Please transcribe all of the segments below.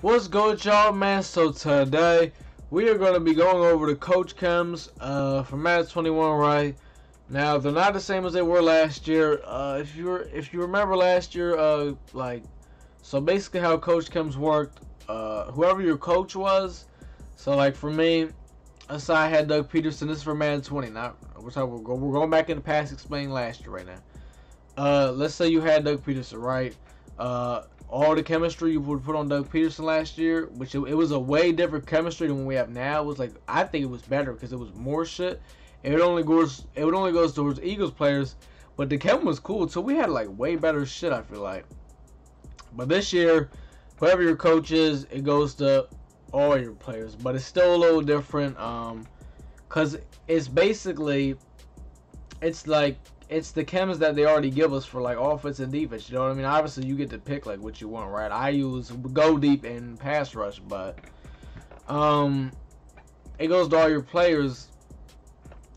What's good, y'all, man? So today we are going to be going over the coach chems uh, for Madden 21, right? Now they're not the same as they were last year. Uh, if you if you remember last year, uh, like so basically how coach chems worked, uh, whoever your coach was. So like for me, aside I had Doug Pederson. This is for Madden 20. Not we're talking. We're going back in the past, explaining last year right now. Uh, let's say you had Doug Pederson, right? Uh, all the chemistry you would put on Doug Pederson last year, which it, it, was a way different chemistry than what we have now. It was like I think it was better because it was more shit. It only goes it would only goes towards Eagles players, but the chem was cool. So we had like way better shit. I feel like. But this year, whoever your coach is, it goes to all your players. But it's still a little different, um, cause it's basically, it's like it's the chems that they already give us for like offense and defense. You know what I mean? Obviously, you get to pick like what you want, right? I use go deep and pass rush, but um, it goes to all your players,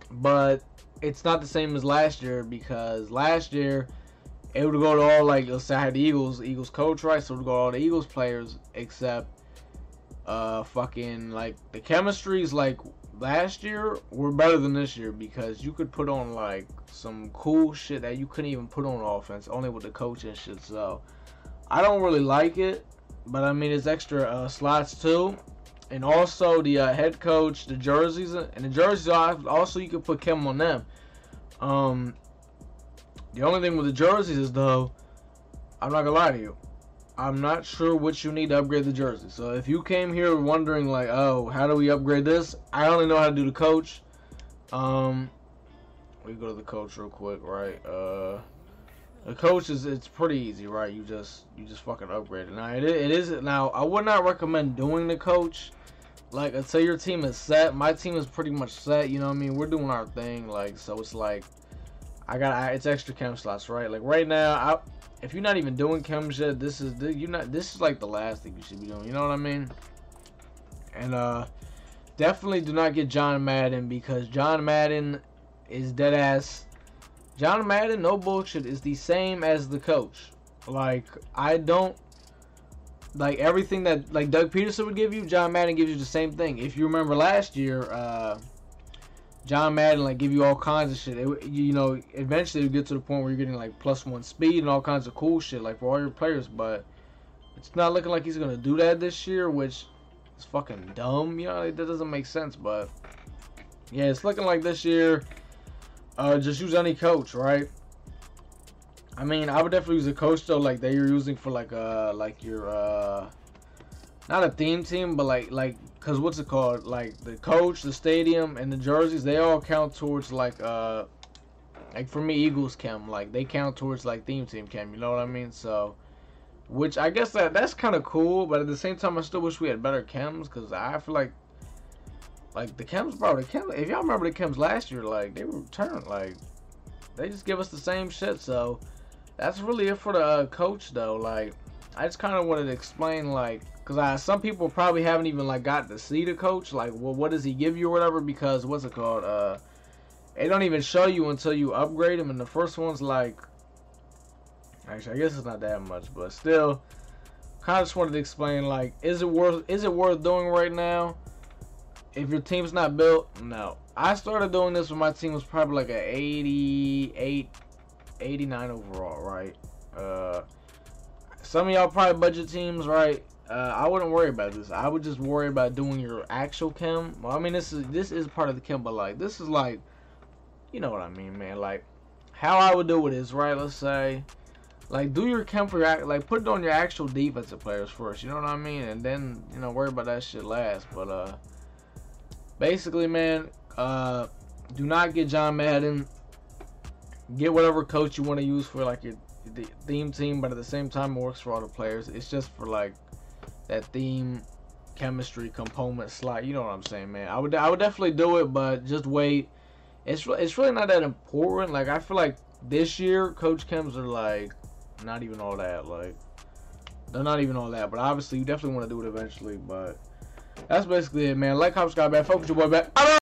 but it's not the same as last year because last year it would go to all like let's say I had the Eagles, Eagles coach, right? So it would go to all the Eagles players except uh fucking like the chemistry is like last year were better than this year because you could put on like some cool shit that you couldn't even put on offense only with the coach and shit. So I don't really like it, but I mean it's extra uh, slots too, and also the uh, head coach, the jerseys, and the jerseys also you could put chem on them. Um, the only thing with the jerseys is though, I'm not gonna lie to you. I'm not sure what you need to upgrade the jersey. So if you came here wondering like, oh, how do we upgrade this? I only know how to do the coach. Um, we go to the coach real quick, right? Uh, the coach is it's pretty easy, right? You just you just fucking upgrade it. Now it, it is now. I would not recommend doing the coach. Like until your team is set. My team is pretty much set. You know what I mean? We're doing our thing. Like so, it's like I got it's extra chem slots, right? Like right now, I if you're not even doing chems yet, this is you're not. This is like the last thing you should be doing. You know what I mean? And uh, definitely do not get John Madden because John Madden is dead ass. John Madden, no bullshit, is the same as the coach. Like I don't like everything that like Doug Pederson would give you. John Madden gives you the same thing. If you remember last year, uh, John Madden like give you all kinds of shit. It, you know, eventually you get to the point where you're getting like plus one speed and all kinds of cool shit like for all your players. But it's not looking like he's gonna do that this year, which is fucking dumb. You know, that doesn't make sense. But yeah, it's looking like this year. Uh, just use any coach, right? I mean, I would definitely use a coach though, like that you're using for like uh like your uh not a theme team, but like like cause what's it called? Like the coach, the stadium, and the jerseys, they all count towards like uh like for me Eagles chem, like they count towards like theme team chem, You know what I mean? So, which I guess that that's kind of cool, but at the same time, I still wish we had better chems, cause I feel like like the chems, bro. The chems, if y'all remember the chems last year, like they were turned like they just give us the same shit. So that's really it for the uh, coach though. Like I just kind of wanted to explain like because some people probably haven't even like got to see the coach. Like, well, what does he give you or whatever? Because what's it called? Uh, they don't even show you until you upgrade him. And the first one's like, actually, I guess it's not that much, but still, kind of just wanted to explain like, is it worth is it worth doing right now? If your team's not built, no. I started doing this when my team was probably like a 88, 89 overall, right? Uh, some of y'all probably budget teams, right? uh, I wouldn't worry about this. I would just worry about doing your actual chem. Well, I mean, this is this is part of the chem, but like this is like, you know what I mean, man. Like, how I would do it is right. Let's say, like, do your chem for your like put it on your actual defensive players first. You know what I mean, and then you know worry about that shit last. But uh, basically, man, uh, do not get John Madden. Get whatever coach you want to use for like your the theme team, but at the same time, it works for all the players. It's just for like that theme chemistry component slot. You know what I'm saying, man. I would I would definitely do it, but just wait. It's it's really not that important. Like I feel like this year, Coach Chems are like not even all that. Like they're not even all that. But obviously, you definitely want to do it eventually. But that's basically it, man. Like, comment, subscribe, man. Focus your boy back.